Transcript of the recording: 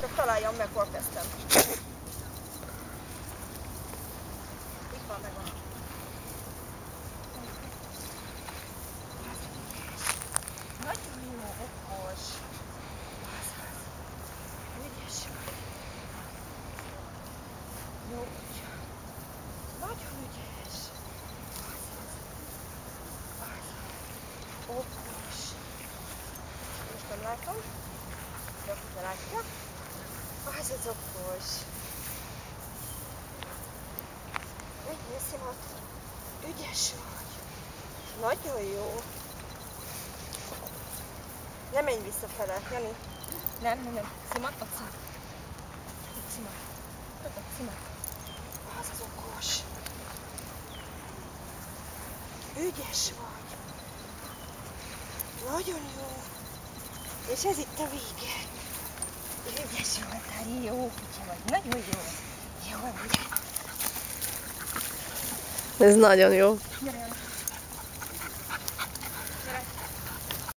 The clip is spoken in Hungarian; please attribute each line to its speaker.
Speaker 1: Csak találjam meg, hol kezdtem. Itt van, megvan. Nagyon jó, okos. Ügyes. Jó, ugyan. Nagyon ügyes. Okos. Most nem látom. Jó, de látja. Az az okos. Ügyes szimat. Ügyes vagy. Nagyon jó. Ne menj visszafele, Jani. Nem, nem, nem. Szimat, ott szimat. Ott szimat. Ott, ott szimat. Az az okos. Ügyes vagy. Nagyon jó. És ez itt a vége. Ügyes voltál, jó kicsi vagy. Nagyon